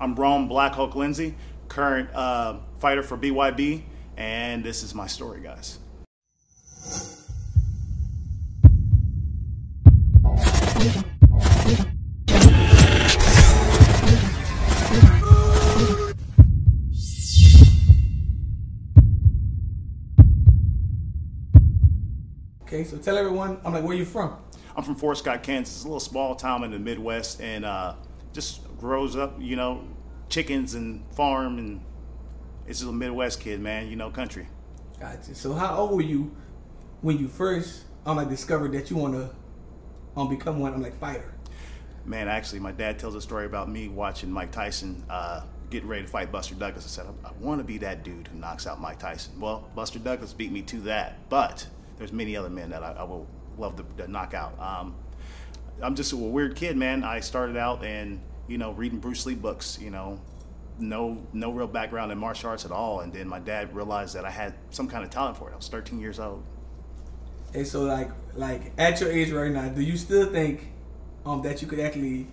I'm Rome Black Hulk Lindsay, current uh, fighter for BYB, and this is my story, guys. Okay, so tell everyone, I'm like, where you from? I'm from Fort Scott, Kansas. It's a little small town in the Midwest, and uh, just grows up, you know, chickens and farm, and it's just a Midwest kid, man. You know, country. Gotcha. So how old were you when you first, um, like, discovered that you want to, um, become one, I'm like, fighter? Man, actually, my dad tells a story about me watching Mike Tyson uh, getting ready to fight Buster Douglas. I said, I, I want to be that dude who knocks out Mike Tyson. Well, Buster Douglas beat me to that, but there's many other men that I, I will love to, to knock out. Um, I'm just a weird kid, man. I started out and you know reading Bruce Lee books, you know, no no real background in martial arts at all, and then my dad realized that I had some kind of talent for it. I was 13 years old. And so, like, like at your age right now, do you still think, um, that you could actually,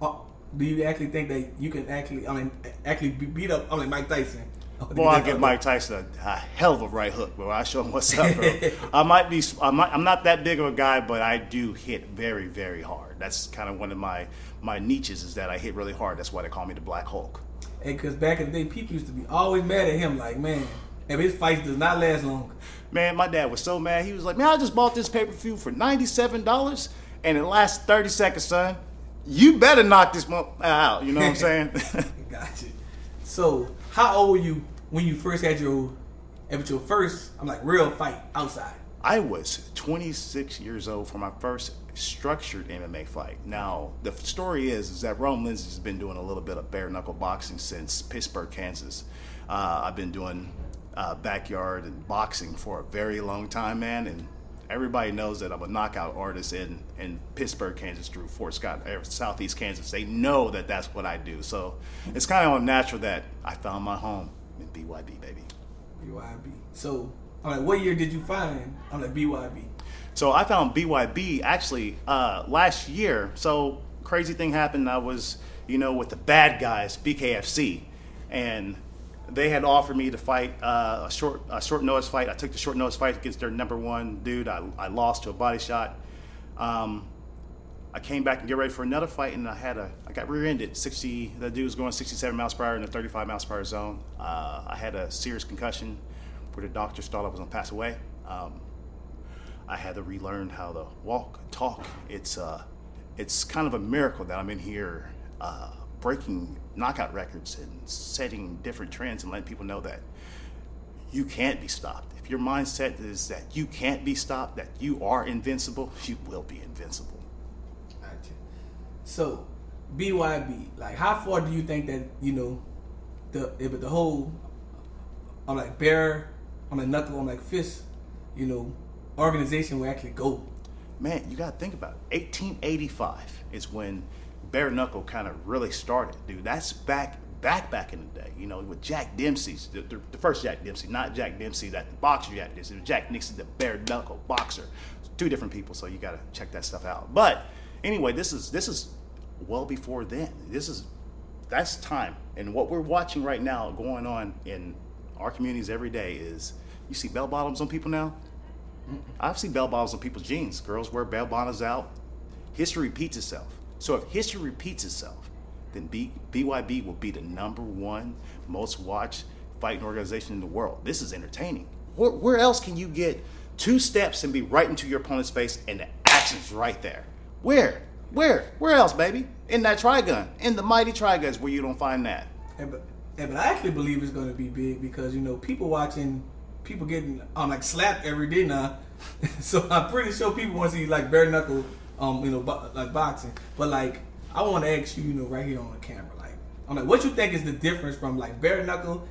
uh, do you actually think that you can actually, I mean, actually beat up, I mean, Mike Tyson? Oh, boy, I give Mike Tyson a, a hell of a right hook, bro. I show him what's up, bro. I might be, I might, I'm not that big of a guy, but I do hit very, very hard. That's kind of one of my my niches is that I hit really hard. That's why they call me the Black Hulk. And because back in the day, people used to be always mad at him, like, man, if his fights does not last long. Man, my dad was so mad. He was like, "Man, I just bought this pay per view for ninety seven dollars, and it lasts thirty seconds, son. You better knock this mo- uh, out." You know what I'm saying? Gotcha. So, how old were you when you first had your, your first, I'm like, real fight outside? I was 26 years old for my first structured MMA fight. Now, the story is, is that Rome Lindsay has been doing a little bit of bare knuckle boxing since Pittsburgh, Kansas. Uh, I've been doing uh, backyard and boxing for a very long time, man, and everybody knows that I'm a knockout artist in, in Pittsburgh, Kansas, through Fort Scott, er, Southeast Kansas. They know that that's what I do. So it's kind of unnatural that I found my home in BYB, baby. BYB. So, I'm like, what year did you find, I'm like, BYB? So I found BYB actually uh, last year. So crazy thing happened. I was, you know, with the bad guys, BKFC, and they had offered me to fight uh, a short a short notice fight. I took the short notice fight against their number one dude. I, I lost to a body shot. Um, I came back and get ready for another fight, and I had a I got rear-ended. Sixty the dude was going 67 miles per hour in the 35 miles per hour zone. Uh, I had a serious concussion, where the doctors thought I was gonna pass away. Um, I had to relearn how to walk, talk. It's uh, it's kind of a miracle that I'm in here uh, breaking knockout records and setting different trends and letting people know that you can't be stopped. If your mindset is that you can't be stopped, that you are invincible, you will be invincible. Gotcha. So, BYB, like, how far do you think that you know the the whole, I'm like bare, I'm like knuckle, I'm like fist, you know, organization will actually go? Man, you got to think about it. 1885 is when bare knuckle kind of really started, dude. That's back back back in the day, you know, with Jack Dempsey's the, the, the first Jack Dempsey, not Jack Dempsey that the boxer Jack Dempsey, Jack Nixon, the bare knuckle boxer. It's two different people, so you got to check that stuff out. But anyway, this is this is well before then. This is that's time, and what we're watching right now going on in our communities every day is you see bell bottoms on people now. I've seen bell bottoms on people's jeans. Girls wear bell bottoms out. History repeats itself. So if history repeats itself, then B- BYB will be the number one most watched fighting organization in the world. This is entertaining. Where, where else can you get two steps and be right into your opponent's face and the action's right there? Where? Where? Where else, baby? In that Trigon. In the mighty Trigons where you don't find that. But, but I actually believe it's going to be big because you know people watching, people getting um like slapped every day now. so I'm pretty sure people want to see like bare knuckle, um you know bo- like boxing. But like I want to ask you, you know, right here on the camera, like I'm like, what you think is the difference from like bare knuckle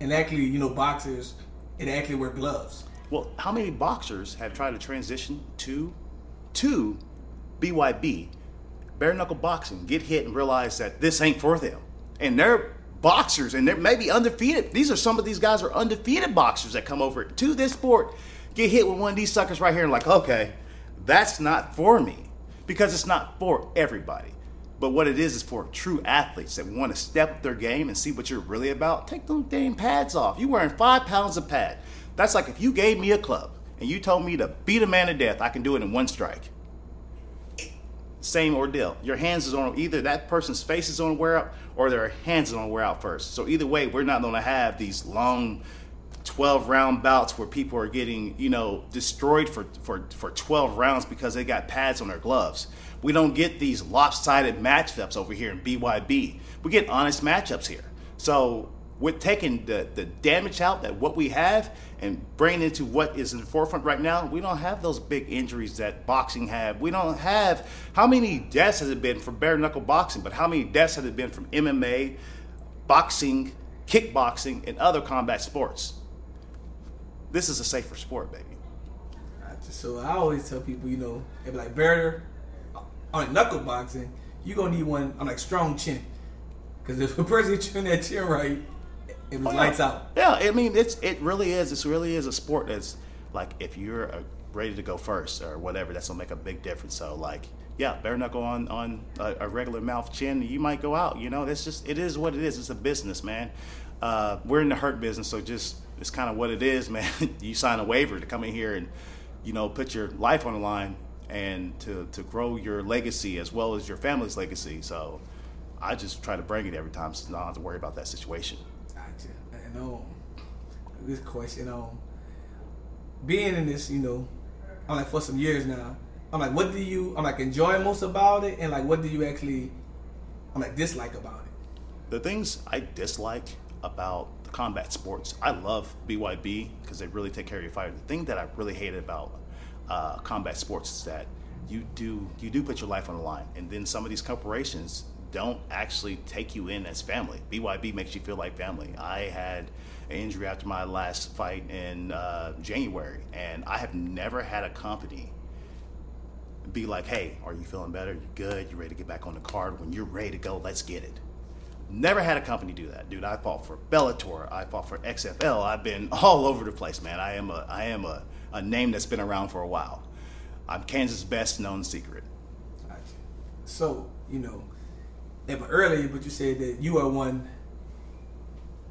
and actually you know boxers and actually wear gloves? Well, how many boxers have tried to transition to to BYB, bare knuckle boxing, get hit and realize that this ain't for them, and they're boxers and they're maybe undefeated. These are some of these guys are undefeated boxers that come over to this sport, get hit with one of these suckers right here, and like, okay, that's not for me because it's not for everybody. But what it is is for true athletes that want to step up their game and see what you're really about. Take those damn pads off. You're wearing five pounds of pad. That's like if you gave me a club and you told me to beat a man to death, I can do it in one strike. Same ordeal. Your hands is on either that person's face is on wear out or their hands is on wear out first. So either way, we're not going to have these long 12 round bouts where people are getting, you know, destroyed for, for, for 12 rounds because they got pads on their gloves. We don't get these lopsided matchups over here in BYB. We get honest matchups here. So with taking the, the damage out that what we have and bringing into what is in the forefront right now, we don't have those big injuries that boxing have. We don't have how many deaths has it been for bare knuckle boxing, but how many deaths has it been from MMA, boxing, kickboxing, and other combat sports? This is a safer sport, baby. So I always tell people, you know, if like bare on knuckle boxing, you're gonna need one on like strong chin. Because if a person chin that chin right, it was oh, lights out. Yeah, I mean it's it really is. It really is a sport that's like if you're uh, ready to go first or whatever, that's gonna make a big difference. So like, yeah, bare knuckle on on a, a regular mouth chin, you might go out. You know, it's just it is what it is. It's a business, man. Uh, we're in the hurt business, so just it's kind of what it is, man. you sign a waiver to come in here and you know put your life on the line and to to grow your legacy as well as your family's legacy. So I just try to bring it every time, so I don't have to worry about that situation. Gotcha. And um, this question, um, being in this, you know, I'm like for some years now. I'm like, what do you? I'm like enjoy most about it, and like, what do you actually? I'm like dislike about it. The things I dislike about the combat sports, I love BYB because they really take care of your fighter. The thing that I really hated about uh, combat sports is that you do you do put your life on the line, and then some of these corporations don't actually take you in as family. BYB makes you feel like family. I had an injury after my last fight in uh, January, and I have never had a company be like, "Hey, are you feeling better? You good? You ready to get back on the card? When you're ready to go, let's get it." Never had a company do that, dude. I fought for Bellator. I fought for XFL. I've been all over the place, man. I am a I am a, a name that's been around for a while. I'm Kansas' best known secret. Gotcha. So you know, but earlier, but you said that you are one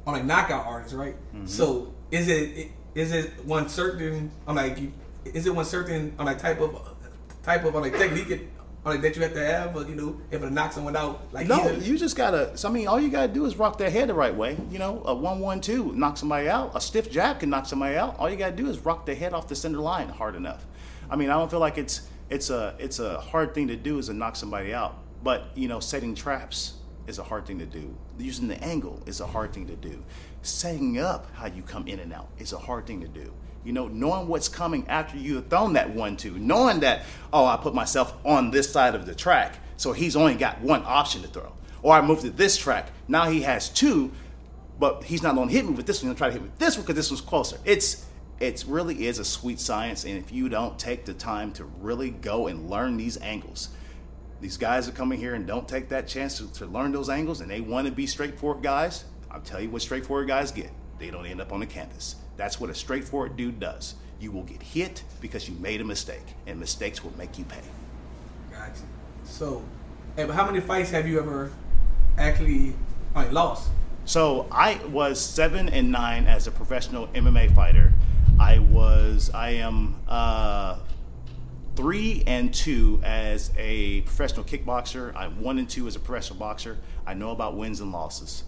on a knockout artist, right? Mm-hmm. So is it is it one certain? I'm like, is it one certain? I'm like type of type of on like technique on that you have to have, or, you know, if it knocks someone out. Like no, either. you just gotta. So, I mean, all you gotta do is rock their head the right way. You know, a one one two knock somebody out. A stiff jab can knock somebody out. All you gotta do is rock their head off the center line hard enough. I mean, I don't feel like it's it's a it's a hard thing to do is to knock somebody out. But you know, setting traps is a hard thing to do. Using the angle is a hard thing to do. Setting up how you come in and out is a hard thing to do. You know, knowing what's coming after you have thrown that one two, knowing that, oh, I put myself on this side of the track, so he's only got one option to throw. Or I moved to this track, now he has two, but he's not going to hit me with this one, he'll try to hit me with this one because this one's closer. It's it really is a sweet science, and if you don't take the time to really go and learn these angles, these guys are coming here and don't take that chance to, to learn those angles and they want to be straightforward guys, I'll tell you what straightforward guys get. They don't end up on the canvas. That's what a straightforward dude does. You will get hit because you made a mistake, and mistakes will make you pay. Gotcha. So, hey, but how many fights have you ever actually like, lost? So I was seven and nine as a professional MMA fighter. I was, I am uh, three and two as a professional kickboxer. I'm one and two as a professional boxer. I know about wins and losses.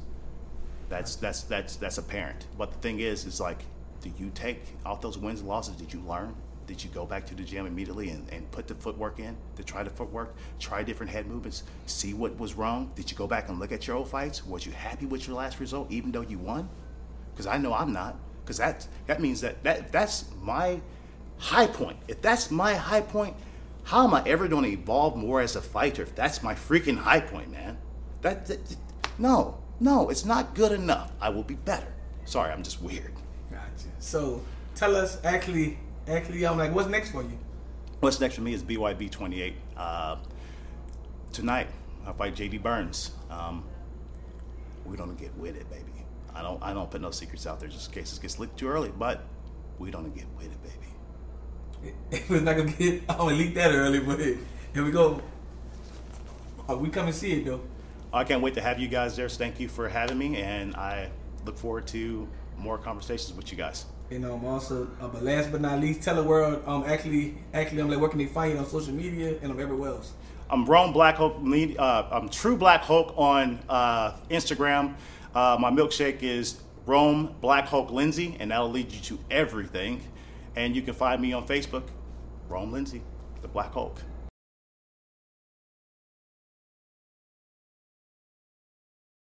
That's that's that's that's apparent. But the thing is, is like, do you take off those wins and losses? Did you learn? Did you go back to the gym immediately and, and put the footwork in to try the footwork, try different head movements, see what was wrong? Did you go back and look at your old fights? Was you happy with your last result, even though you won? Because I know I'm not. Because that that means that, that that's my high point. If that's my high point, how am I ever going to evolve more as a fighter if that's my freaking high point, man? That, that, that, no, no, it's not good enough. I will be better. Sorry, I'm just weird. Gotcha. So tell us, actually, actually, I'm like, what's next for you? What's next for me is BYB 28. Uh, tonight, I fight JD Burns. Um, we're gonna get with it, baby. I don't, I don't put no secrets out there just in case it gets leaked too early, but we're gonna get with it, baby. It was not gonna get. I don't leak that early, but here we go. uh, we come and see it though. I can't wait to have you guys there. So thank you for having me, and I look forward to more conversations with you guys. And um, also, uh, but last but not least, tell the world. Um, actually, actually, I'm like, where can they find you on social media and um, everywhere else? I'm Rome Black Hulk. Uh, I'm True Black Hulk on uh, Instagram. Uh, my milkshake is Rome Black Hulk Lindsay, and that'll lead you to everything. And you can find me on Facebook, Rome Lindsay, the Black Hulk.